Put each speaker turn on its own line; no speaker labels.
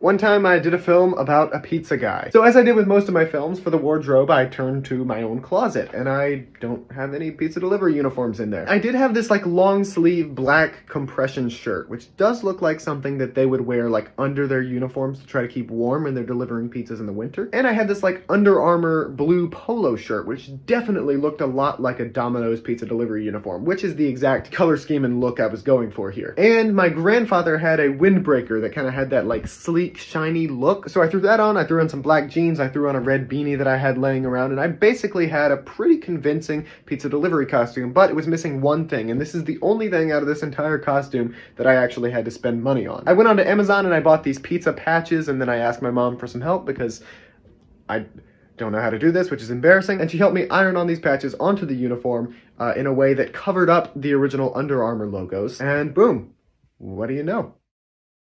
One time I did a film about a pizza guy. So as I did with most of my films, for the wardrobe I turned to my own closet, and I don't have any pizza delivery uniforms in there. I did have this like long sleeve black compression shirt, which does look like something that they would wear like under their uniforms to try to keep warm when they're delivering pizzas in the winter. And I had this like Under Armour blue polo shirt, which definitely looked a lot like a Domino's pizza delivery uniform, which is the exact color scheme and look I was going for here. And my grandfather had a windbreaker that kind of had that like sleek shiny look. So I threw that on, I threw on some black jeans, I threw on a red beanie that I had laying around, and I basically had a pretty convincing pizza delivery costume, but it was missing one thing, and this is the only thing out of this entire costume that I actually had to spend money on. I went onto Amazon and I bought these pizza patches, and then I asked my mom for some help because I don't know how to do this, which is embarrassing. And she helped me iron on these patches onto the uniform uh, in a way that covered up the original Under Armour logos. And boom, what do you know?